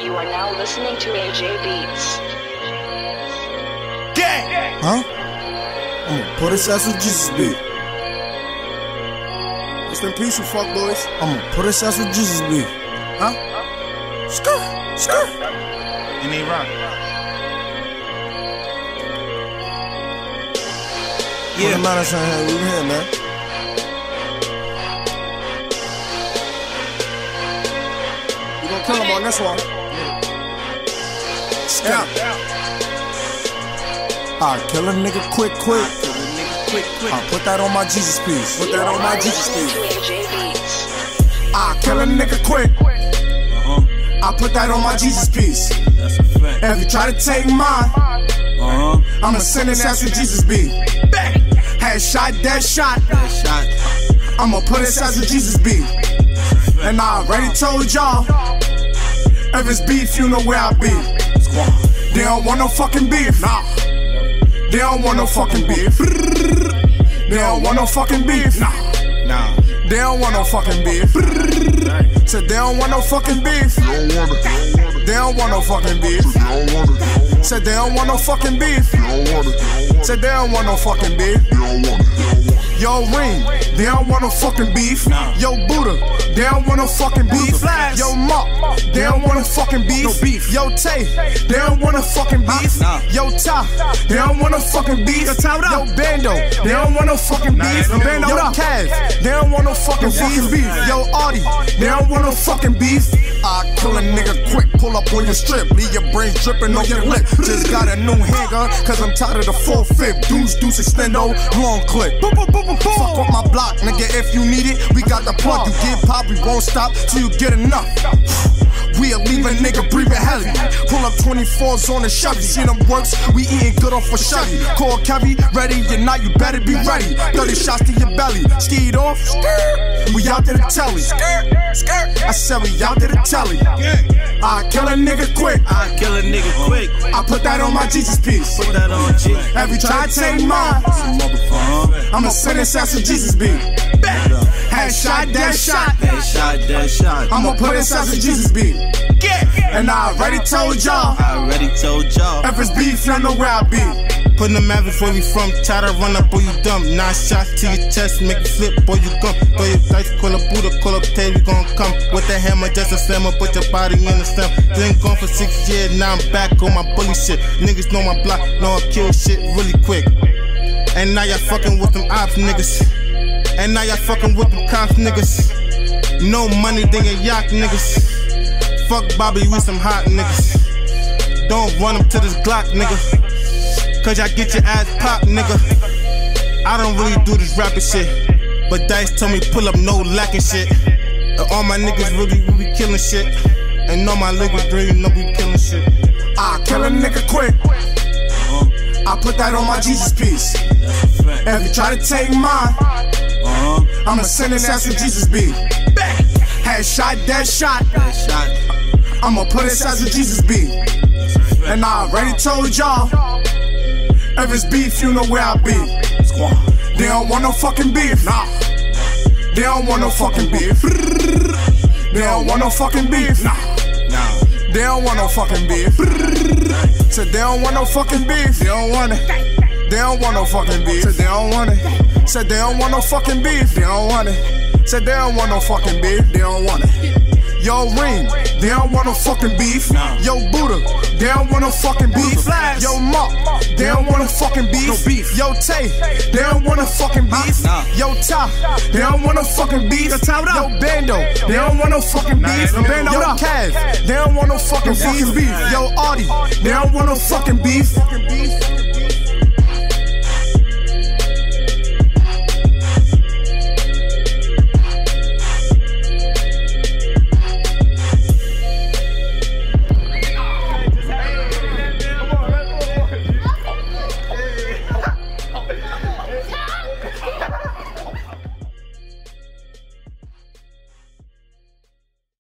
You are now listening to AJ Beats. Gang! Huh? I'm gonna put his ass with Jesus beat. Rest in peace, you fuck boys. I'm gonna put his ass with Jesus beat. Huh? Skirt, skirt. And they rock. Yeah. Put Madison here, we here, man. We gonna kill him on this one. Yeah. I kill a nigga quick, quick. I put that on my Jesus piece. Put that on my Jesus to I kill a nigga quick. Uh-huh. I put that on my Jesus piece. That's a fact. If you try to take mine, Uh-huh. I'ma send his ass with Jesus beat. Head shot, dead shot. I'ma put his ass with Jesus beat. And I already told y'all. If it's beef, you know where I be. They don't want no fucking beef. Nah. They don't want no fucking beef. They don't want no fucking beef. Nah. Nah. They don't want no fucking beef. Said they don't want no fucking beef. They don't want no fucking beef. Said they don't want no fucking beef. Said they don't want no fucking beef. Yo, Ring, they don't want no fucking beef. Yo, Buddha, they don't want no fucking beef. Yo, Mop, they don't want fucking beef. Yo, Tay, they don't want no fucking beef. Nah. Yo, Ta, they don't want no fucking beef. Yo, Bando, they don't want no fucking beef. they don't. Yo, Kev, they don't want no fucking beef. Yo, Artie, they don't want no fucking beef. I kill a nigga quick, pull up on your strip, leave your brains dripping on your lip. Just got a new hanger, cause I'm tired of the full fifth. Deuce, deuce, extendo, long clip. Boom, boom, boom, boom, boom. Fuck up my block, nigga, if you need it, we got the plug. You get pop, we won't stop till you get enough. We'll leave a nigga breathing heavy. Pull up 24s on the Chevy. See them works, we eating good off a Chevy. Call Kevy, ready or not, you better be ready. 30 shots to your belly. Skied off. We out to the telly. I said we out to the telly. I kill a nigga quick. I kill a nigga quick. I put that on my Jesus piece. Put that on G. Every try to take mine. I'ma send his ass to Jesus beat. Head shot, dead shot. That shot, that shot. I'ma put ass to Jesus beat. And I already told y'all. I already told y'all. If it's beef, y'all know where I be. Putting them average where we from. Try to run up, boy, you dumb. Nine shots to your chest, make you flip, boy, you gum. Throw your dice, call up Buddha, call up Tay, we gon' come. With the hammer, just a slammer, put your body in the slam. Been gone for six years, now I'm back on my bully shit. Niggas know my block, know I kill shit really quick. And now y'all fucking with them ops niggas. And now y'all fucking with them cops niggas. No money, then your yacht niggas. Fuck Bobby, we some hot niggas. Don't run them to this Glock, nigga. Cause y'all get your ass popped, nigga. I don't really do this rapping shit. But Dice told me pull up no lacking shit. And all my niggas really, be killing shit. And all my niggas really know we killing shit. I kill a nigga quick. I put that on my Jesus piece. If you try to take mine. I'ma send his ass with Jesus shot, dead shot. That shot. I'ma put his ass with Jesus beat. And I already told y'all. If it's beef, you know where I be. They don't want no fucking beef. Nah. They don't want no fucking beef. They don't want no fucking beef. Nah. Nah. They don't want no fucking beef. Said they don't want no fucking beef. They don't want it. They don't want no fucking beef. Said they don't want it. Said they don't want no fucking beef. They don't want it. Said they don't want no fucking beef. They don't want it. Yo, Ring, they don't want no fucking beef. Yo, Buddha, they don't want no fucking beef. Yo, Mop, they don't want no fucking beef. Beef. Yo, Tay, they don't want no fucking beef. Yo, Ta, they don't want no fucking beef. Yo, Bando, they don't want no fucking beef. they don't. Bando, Yo, Kev, they don't want no fucking beef. Yo, Artie, they don't want no fucking beef.